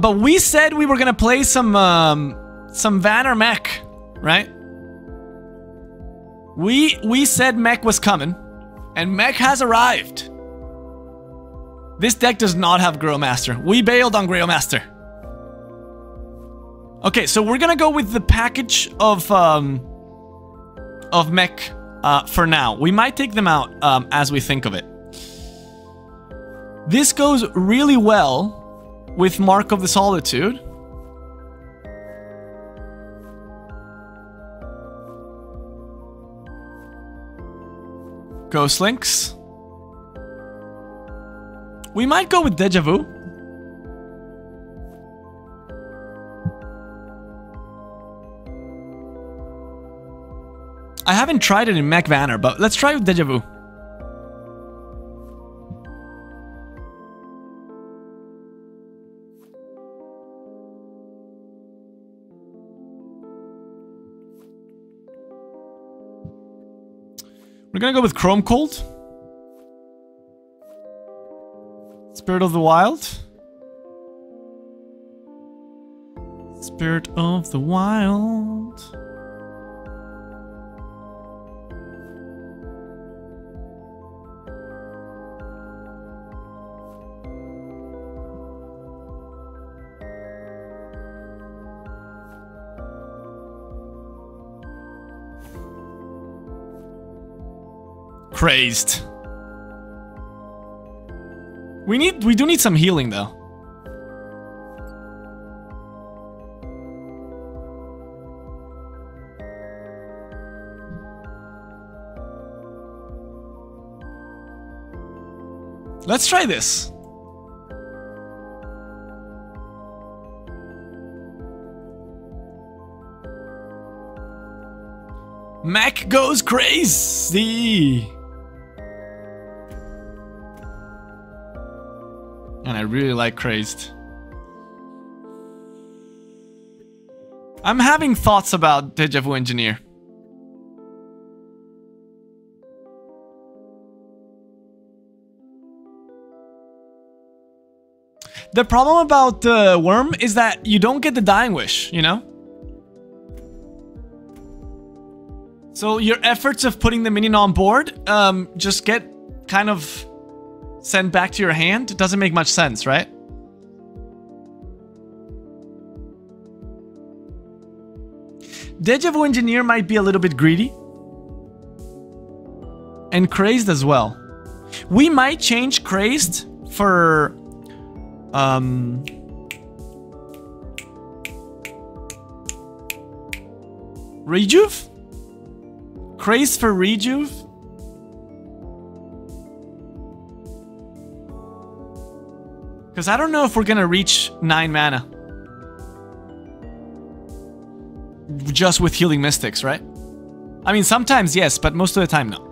but we said we were gonna play some um, some Vanar mech, right? We we said mech was coming, and mech has arrived. This deck does not have Grillmaster. We bailed on Grillmaster. Okay, so we're gonna go with the package of um, of mech uh, for now. We might take them out um, as we think of it. This goes really well with Mark of the Solitude. Ghost Lynx. We might go with Deja Vu. I haven't tried it in Mech Vanar, but let's try with Deja Vu. We're gonna go with Chrome Cold. Spirit of the Wild. Spirit of the Wild. Crazed. We need we do need some healing though. Let's try this. Mac goes crazy. I really like Crazed. I'm having thoughts about Deja Vu Engineer. The problem about the uh, Worm is that you don't get the Dying Wish, you know? So your efforts of putting the minion on board um, just get kind of sent back to your hand? It doesn't make much sense, right? Deja Vu Engineer might be a little bit greedy. And Crazed as well. We might change Crazed for... Um... Rejuve? Crazed for Rejuve? Because I don't know if we're going to reach 9 mana. Just with Healing Mystics, right? I mean, sometimes yes, but most of the time no.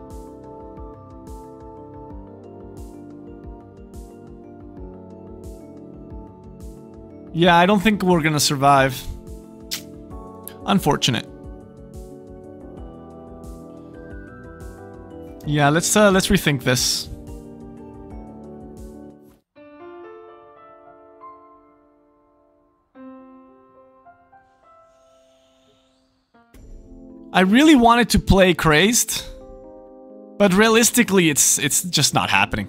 Yeah, I don't think we're gonna survive. Unfortunate. Yeah, let's uh, let's rethink this. I really wanted to play Crazed, but realistically, it's it's just not happening.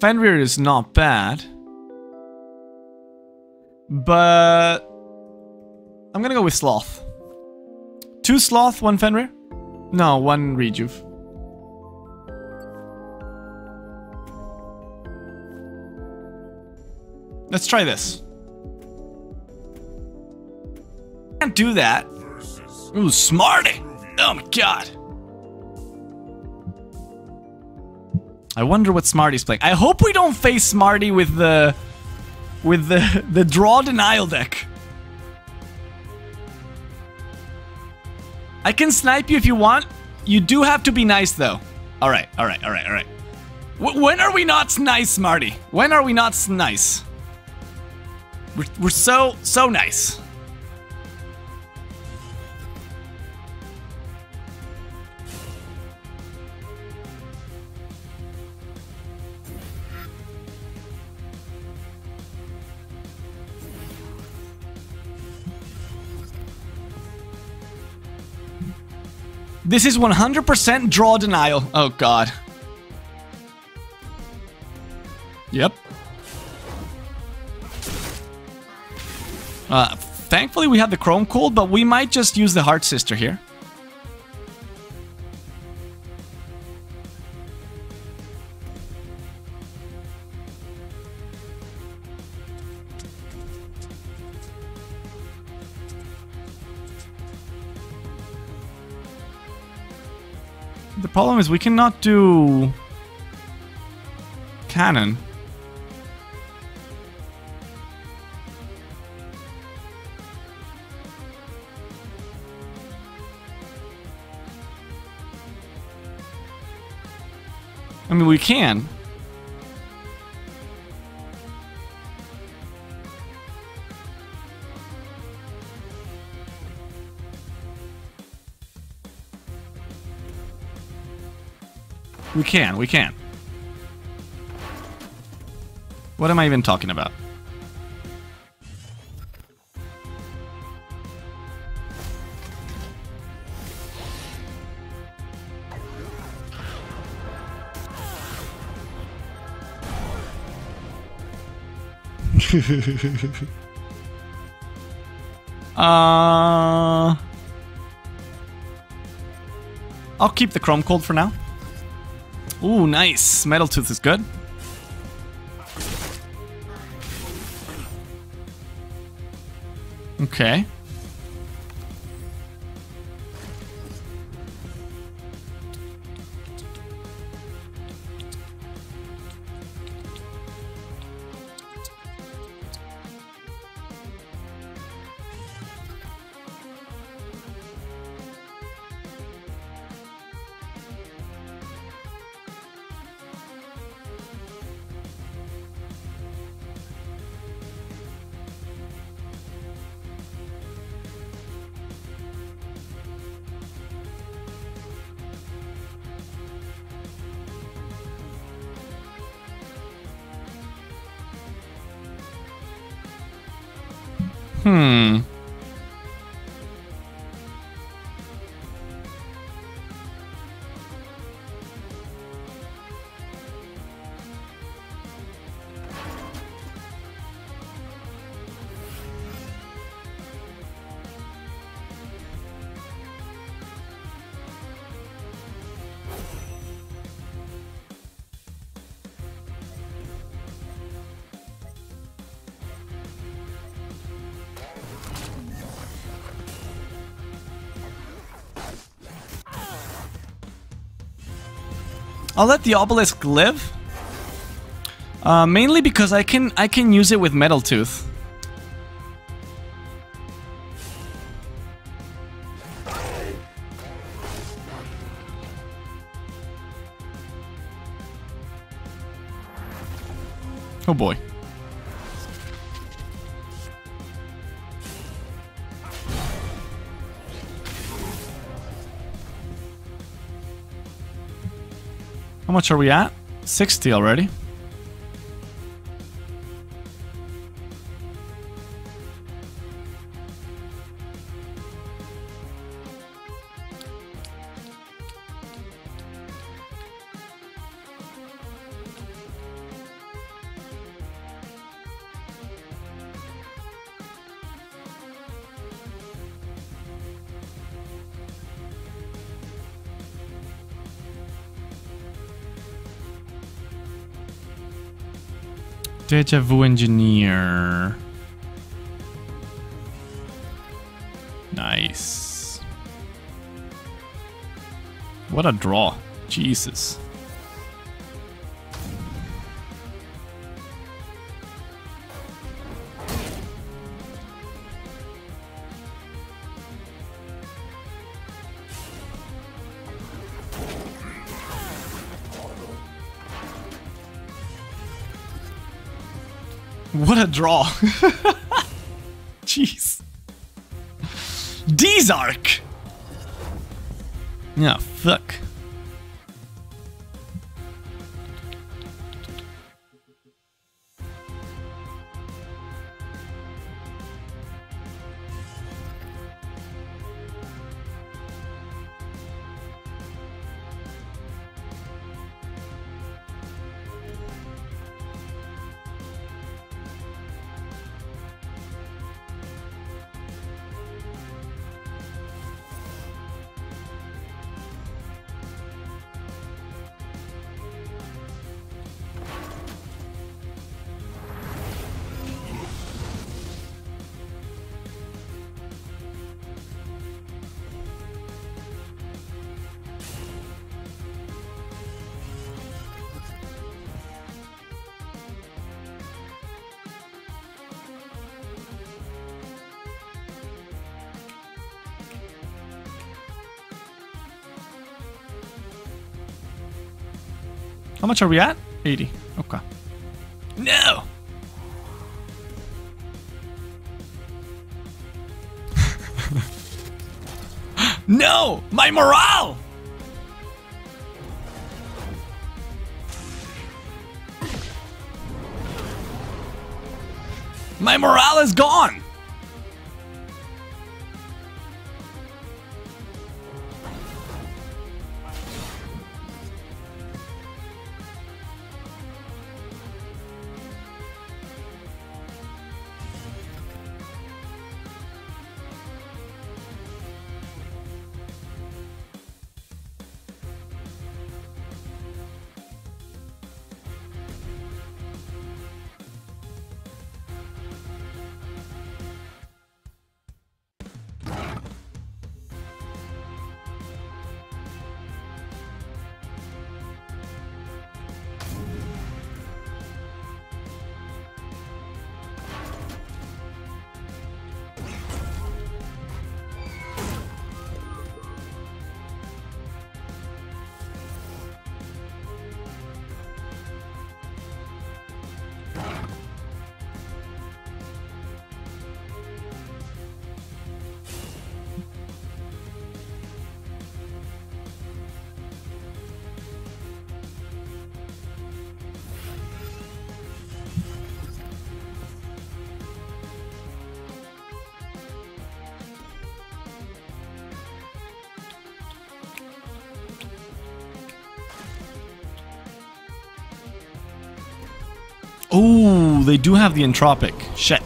Fenrir is not bad, but I'm gonna go with Sloth. Two Sloth, one Fenrir? No, one Rejuve. Let's try this. Can't do that. Ooh, Smarty! Oh my god. I wonder what Smarty's playing. I hope we don't face Smarty with the... With the, the draw denial deck. I can snipe you if you want. You do have to be nice, though. All right, all right, all right, all right. When are we not nice, Marty? When are we not nice? We're, we're so, so nice. This is 100% draw denial. Oh, God. Yep. Uh, thankfully, we have the Chrome Cold, but we might just use the Hearth-Sister here. Problem is we cannot do cannon. I mean, we can. We can, we can. What am I even talking about? uh, I'll keep the Chrome Cold for now. Ooh, nice. Metal Tooth is good. Okay. I'll let the obelisk live. Uh, mainly because I can I can use it with Metal Tooth. Much are we at? 60 already. Vu engineer. Nice. What a draw. Jesus. Draw. How much are we at? 80. Okay. No! no! My morale! My morale is gone! Oh, they do have the entropic. Shit.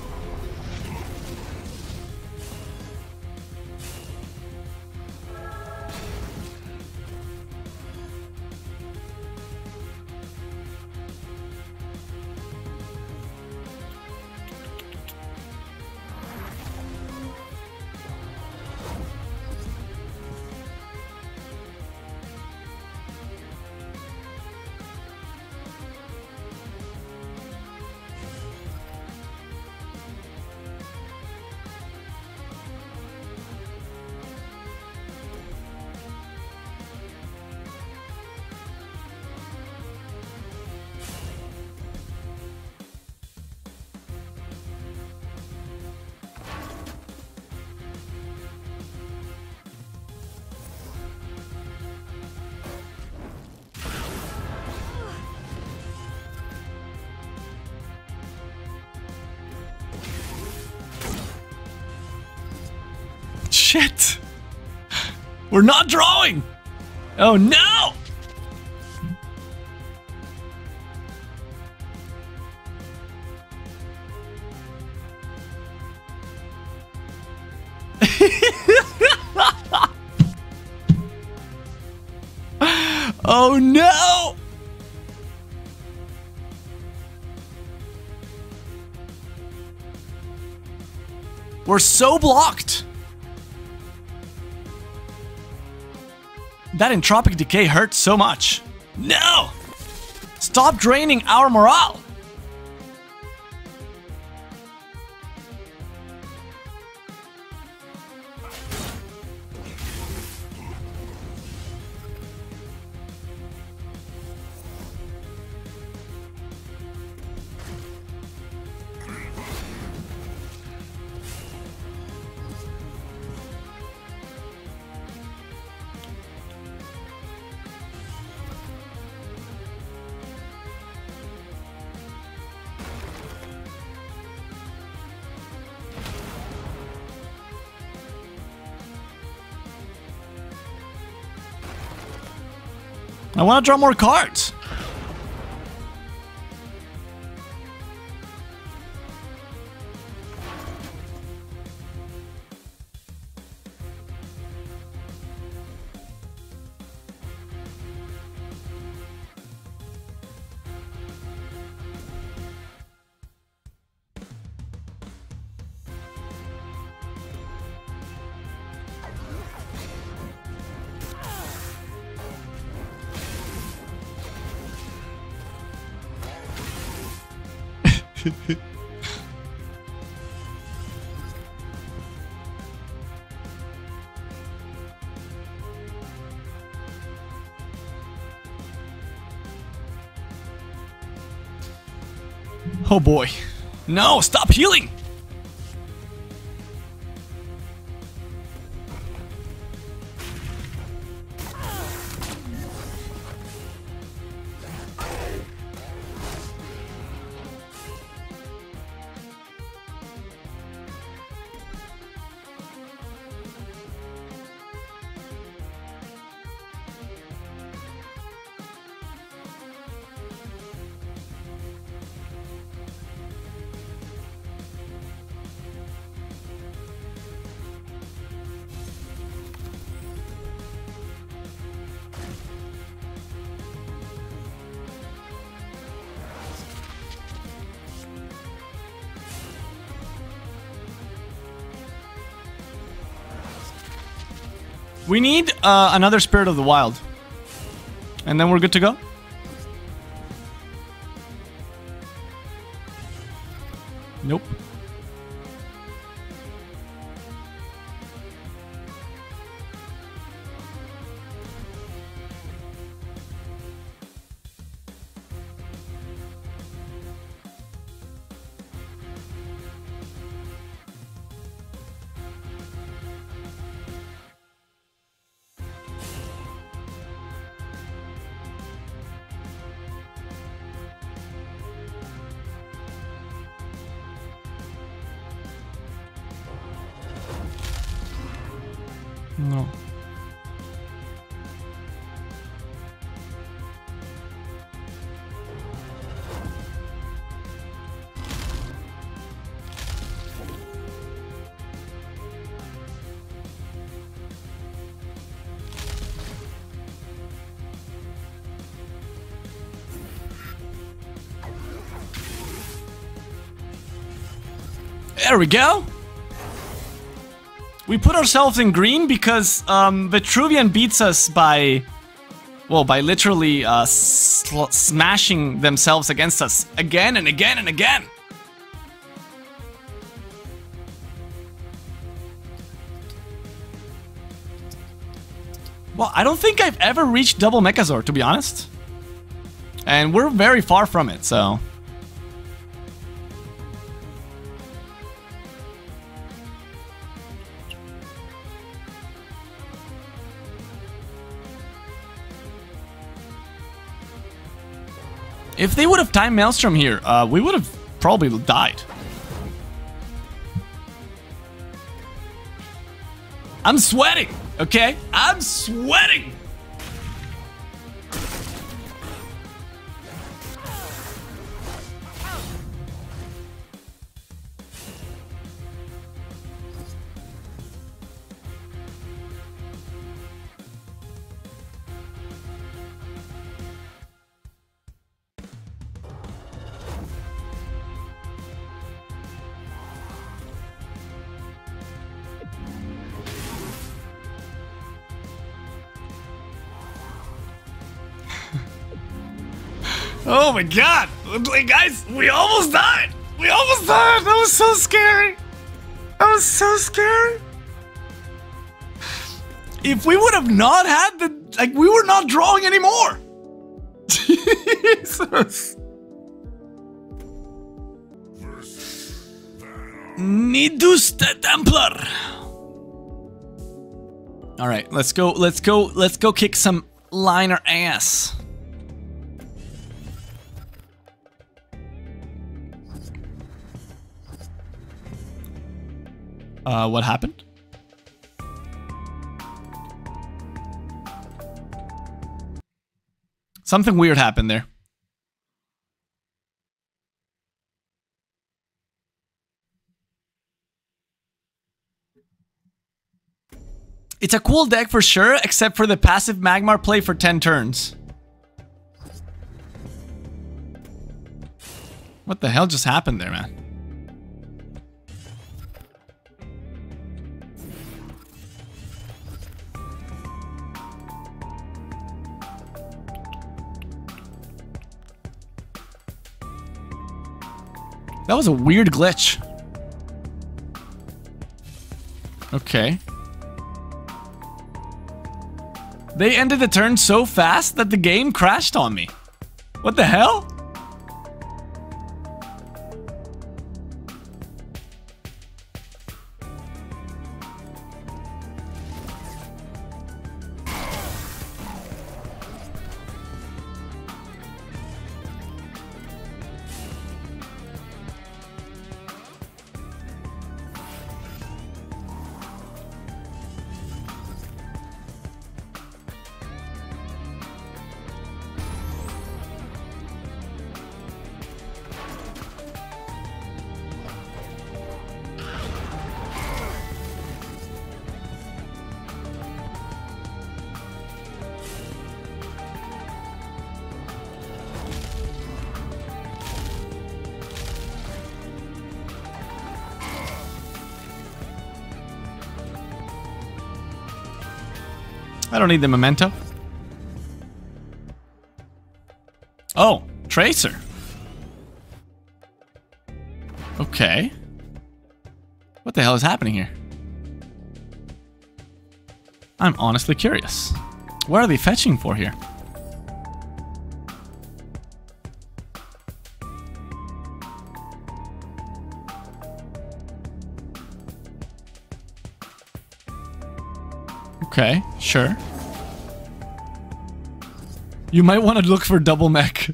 Shit! We're not drawing! Oh no! oh no! We're so blocked! That entropic decay hurts so much. No! Stop draining our morale! I want to draw more cards. oh boy. No, stop healing! We need uh, another Spirit of the Wild. And then we're good to go. No. There we go. We put ourselves in green because um, Vetruvian beats us by, well, by literally uh, smashing themselves against us again and again and again. Well, I don't think I've ever reached double Mechazor, to be honest. And we're very far from it, so... If they would have timed Maelstrom here, uh, we would have probably died. I'm sweating, okay? I'm sweating! Oh my god! Like, guys, we almost died! We almost died! That was so scary! That was so scary! If we would have not had the... Like, we were not drawing anymore! Jesus! Nidus the Templar! Alright, let's go, let's go, let's go kick some Lyonar ass. Uh, what happened? Something weird happened there. It's a cool deck for sure, except for the passive Magmar play for 10 turns. What the hell just happened there, man? That was a weird glitch. Okay. They ended the turn so fast that the game crashed on me. What the hell? I don't need the memento. Oh, Tracer. Okay. What the hell is happening here? I'm honestly curious. What are they fetching for here? Okay, sure. You might want to look for double mech.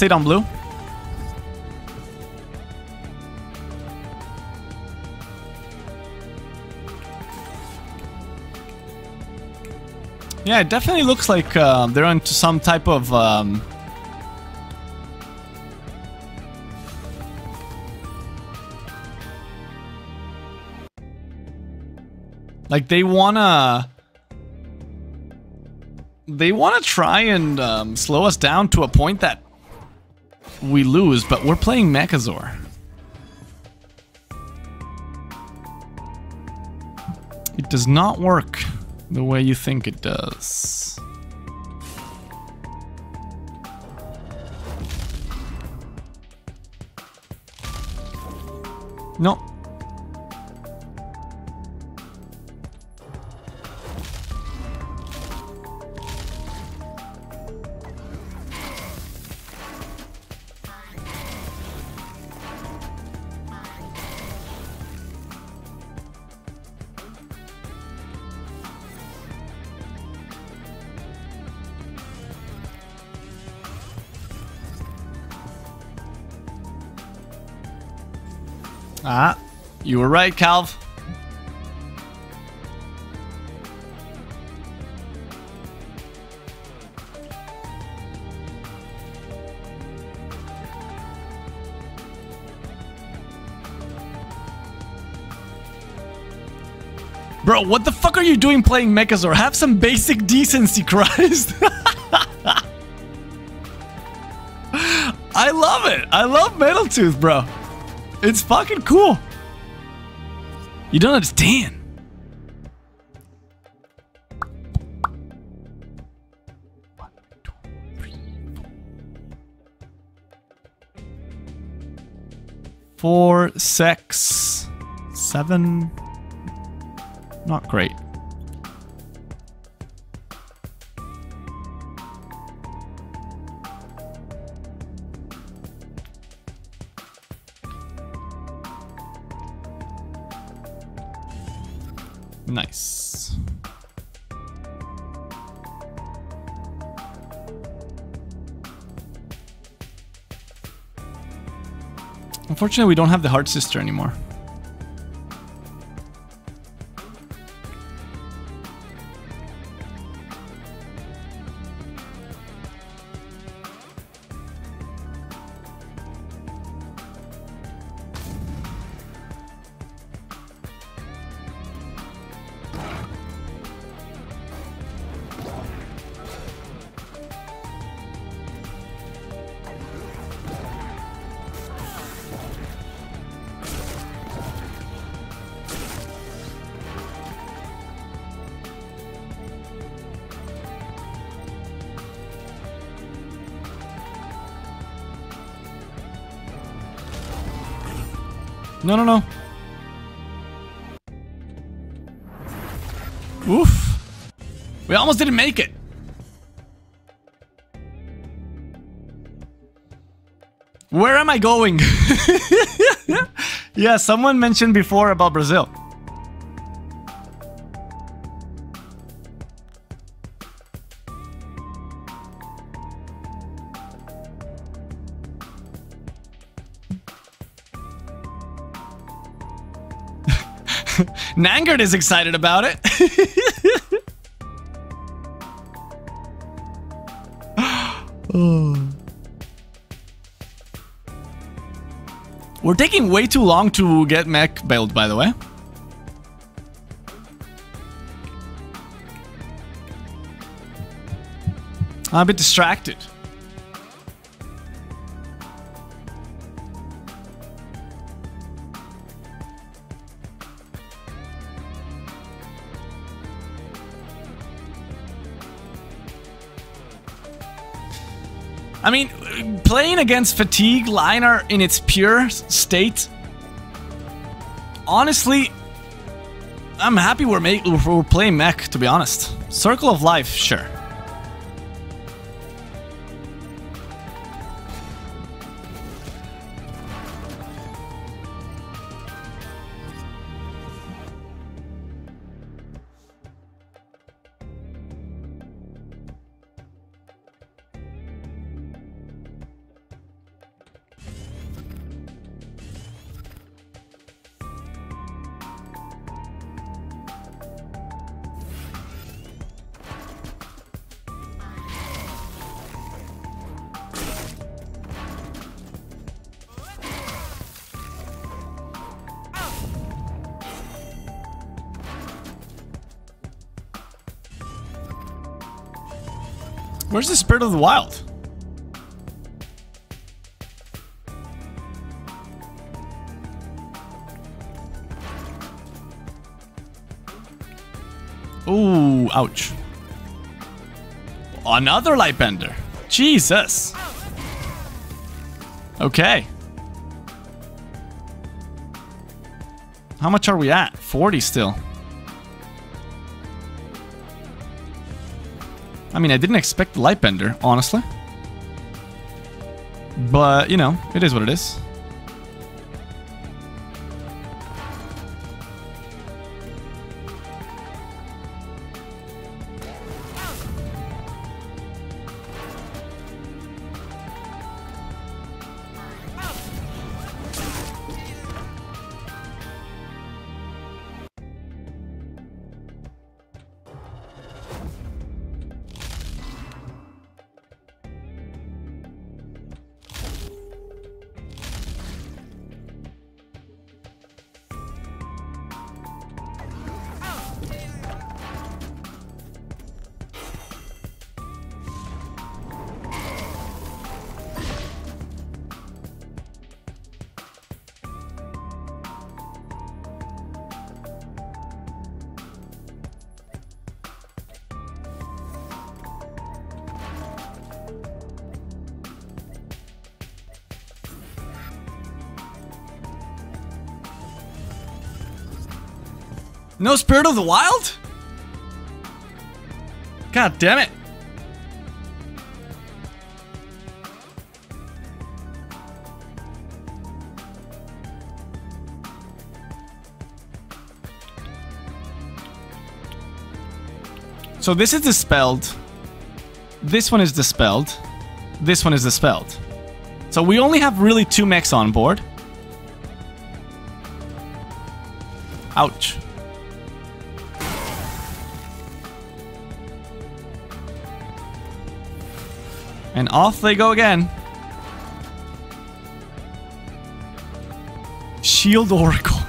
Stayed on blue. Yeah, it definitely looks like uh, they're into some type of... Um, like they wanna they want to try and um, slow us down to a point that we lose, but we're playing Mechazor. It does not work the way you think it does. No, you were right, Calv. Bro, what the fuck are you doing playing Mechazor? Have some basic decency, Christ. I love it. I love Metal Tooth, bro. It's fucking cool. You don't understand. Four, six, seven. Not great. Unfortunately, we don't have the Hearth-Sister anymore. No, no, no. Oof. We almost didn't make it. Where am I going? yeah, someone mentioned before about Brazil. Nangard is excited about it. Oh. We're taking way too long to get mech built, by the way. I'm a bit distracted. I mean, playing against Fatigue Lyonar in its pure state, honestly, I'm happy we're, we're playing mech, to be honest. Circle of Life, sure. Of the Wild? Ooh, ouch. Another Lightbender. Jesus. Okay. How much are we at? 40 still. I mean, I didn't expect Lightbender, honestly. But, you know, it is what it is. No Spirit of the Wild? God damn it. So this is dispelled. This one is dispelled. This one is dispelled. So we only have really two mechs on board. Ouch. And off they go again. Shield Oracle.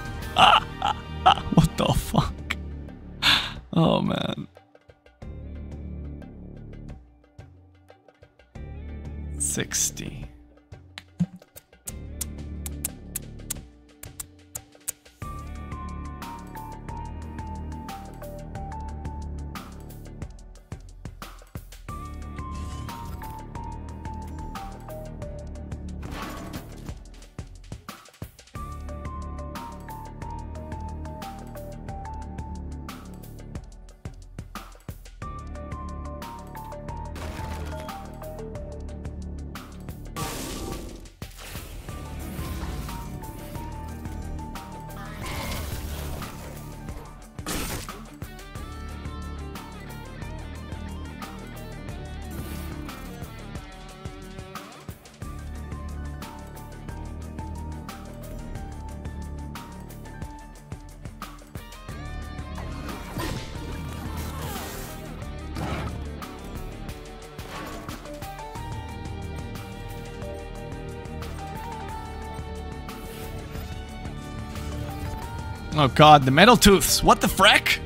Oh god, the metal tooths. What the freck?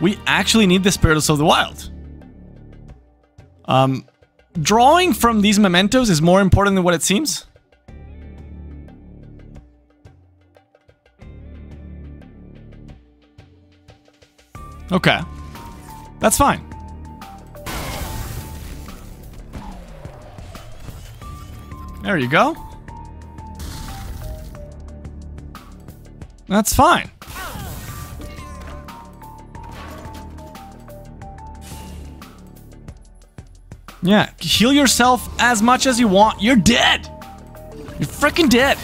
We actually need the Spirits of the Wild. Um, drawing from these mementos is more important than what it seems. Okay. That's fine. There you go. That's fine. Yeah, heal yourself as much as you want. You're dead! You're freaking dead!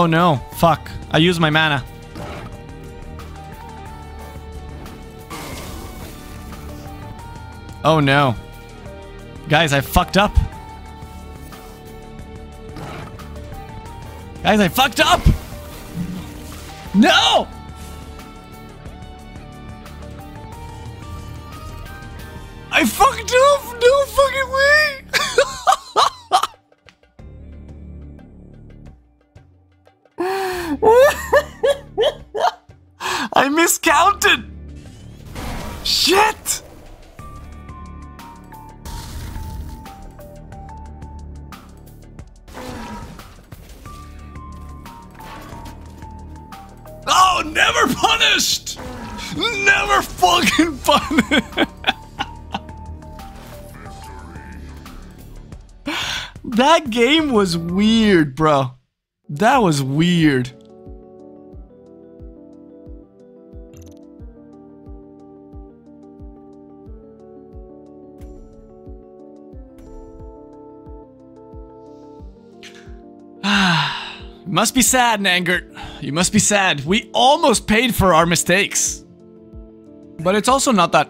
Oh no, fuck. I used my mana. Oh no. Guys, I fucked up. Guys, I fucked up! No! Oh, never punished! Never fucking punished! that game was weird, bro. That was weird. Must be sad, Nangert. You must be sad. We almost paid for our mistakes. But it's also not that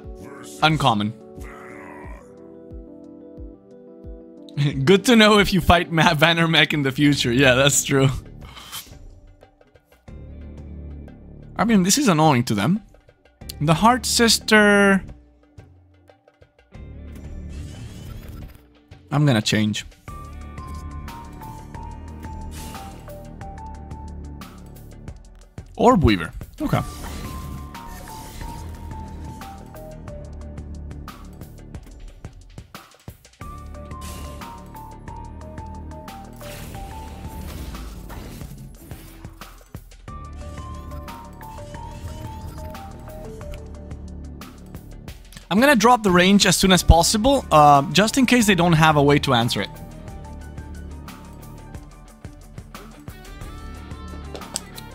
uncommon. Good to know if you fight Matt Vandermeck in the future. Yeah, that's true. I mean, this is annoying to them. The Hearth-Sister... I'm gonna change. Orb Weaver. Okay. I'm gonna drop the range as soon as possible, uh, just in case they don't have a way to answer it.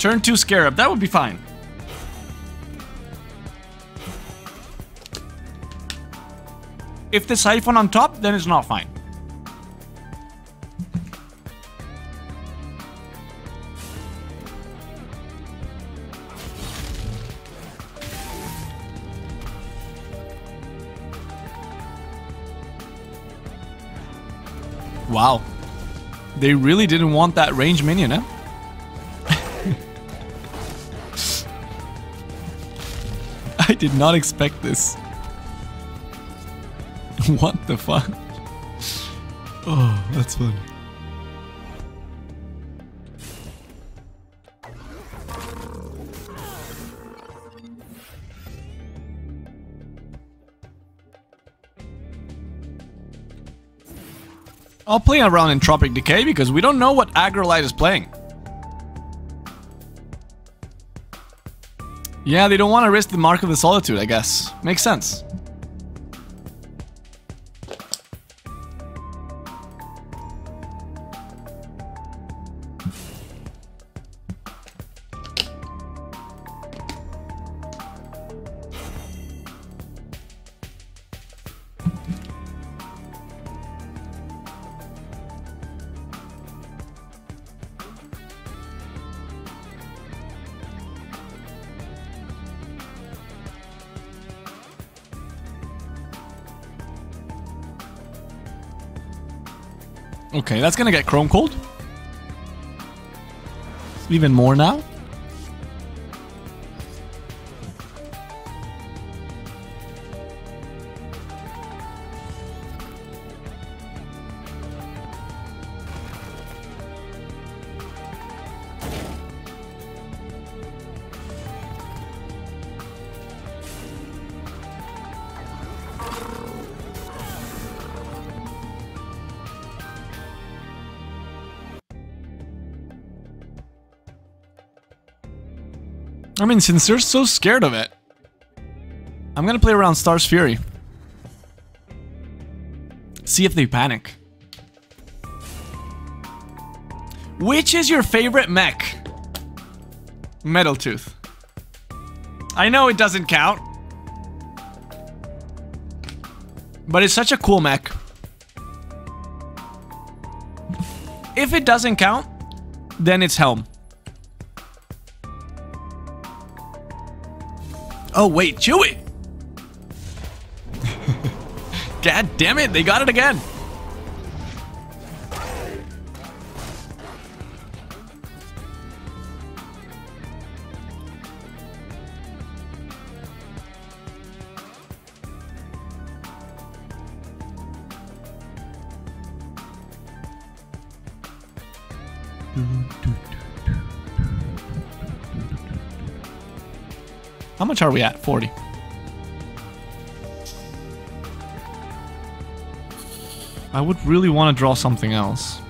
Turn 2 Scarab, that would be fine. If the Siphon on top, then it's not fine. Wow. They really didn't want that range minion, eh? I did not expect this. what the fuck? Oh, that's funny. I'll play around in Tropic Decay because we don't know what Agrolite is playing. Yeah, they don't want to risk the Mark of the Solitude, I guess. Makes sense. Okay, that's gonna get Chrome Cold. Even more now. Since they're so scared of it, I'm gonna play around Star's Fury. See if they panic. Which is your favorite mech? Metal Tooth. I know it doesn't count. But it's such a cool mech. If it doesn't count, then it's Helm. Oh, wait, Chewie! God damn it, they got it again! Much are we at? 40. I would really want to draw something else.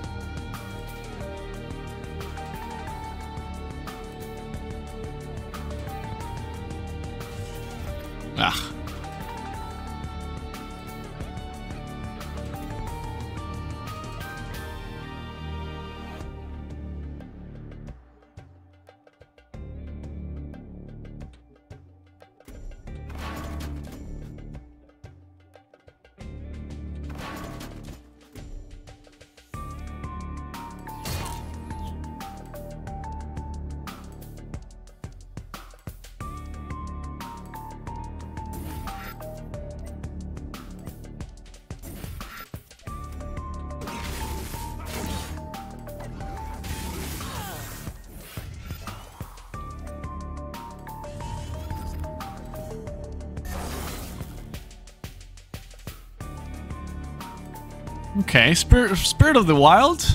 Okay, Spirit, Spirit of the Wild.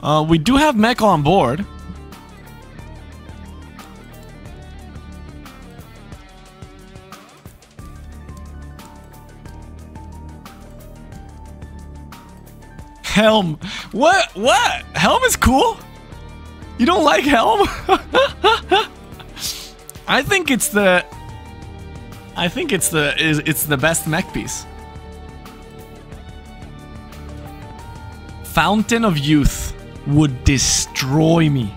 Uh, we do have Mech on board. Helm. What? What? Helm is cool? You don't like Helm? I think it's the... I think it's the it's the best mech piece. Fountain of Youth would destroy me.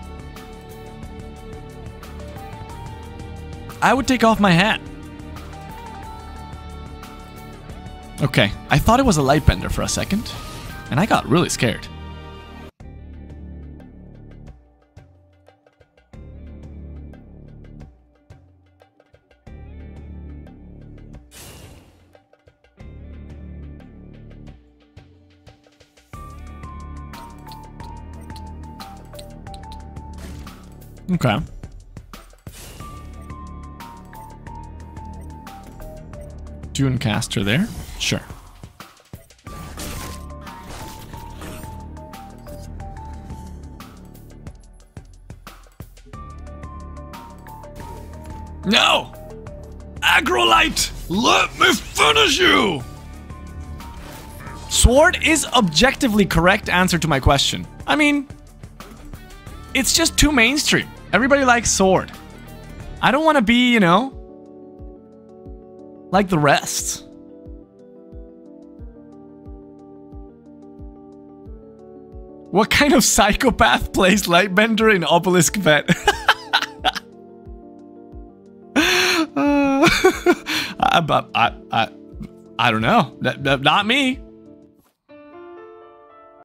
I would take off my hat. Okay, I thought it was a lightbender for a second, and I got really scared. Okay. Dunecaster there. Sure. No! Agrolite! Let me finish you! Sword is objectively correct answer to my question. I mean, it's just too mainstream. Everybody likes Sword. I don't want to be, you know, like the rest. What kind of psychopath plays Lightbender in Obelisk Vet? uh, I, I, I, I don't know. Not me.